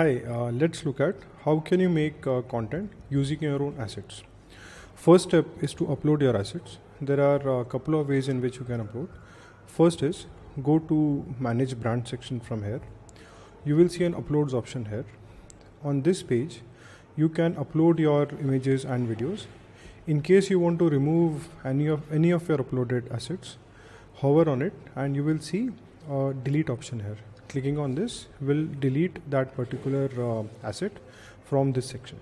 Hi, uh, let's look at how can you make uh, content using your own assets. First step is to upload your assets. There are a couple of ways in which you can upload. First is go to manage brand section from here. You will see an uploads option here. On this page, you can upload your images and videos. In case you want to remove any of any of your uploaded assets, hover on it and you will see a delete option here clicking on this will delete that particular uh, asset from this section.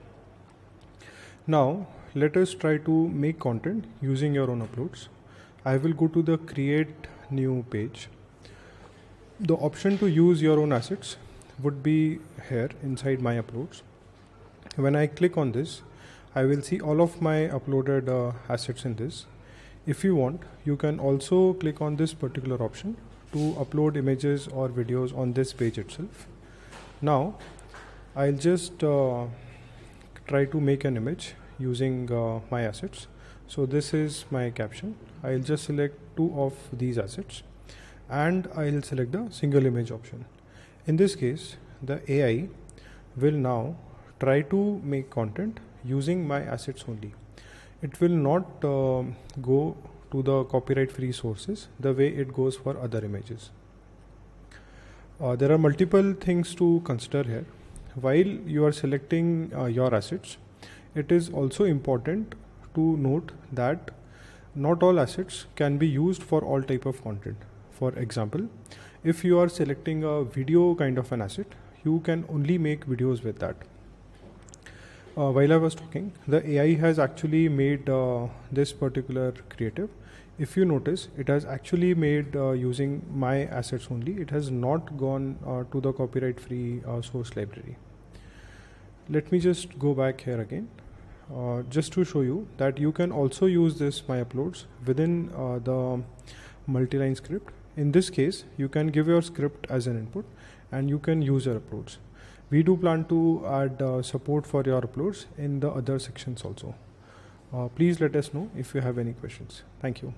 Now let us try to make content using your own uploads. I will go to the create new page. The option to use your own assets would be here inside my uploads. When I click on this, I will see all of my uploaded uh, assets in this. If you want, you can also click on this particular option to upload images or videos on this page itself. Now I'll just uh, try to make an image using uh, my assets. So this is my caption. I'll just select two of these assets and I'll select the single image option. In this case, the AI will now try to make content using my assets only. It will not uh, go to the copyright free sources the way it goes for other images. Uh, there are multiple things to consider here. While you are selecting uh, your assets, it is also important to note that not all assets can be used for all type of content. For example, if you are selecting a video kind of an asset, you can only make videos with that uh, while I was talking, the AI has actually made uh, this particular creative. If you notice, it has actually made uh, using my assets only. It has not gone uh, to the copyright free uh, source library. Let me just go back here again. Uh, just to show you that you can also use this my uploads within the multi-line script. In this case, you can give your script as an input and you can use your uploads we do plan to add uh, support for your uploads in the other sections also. Uh, please let us know if you have any questions. Thank you.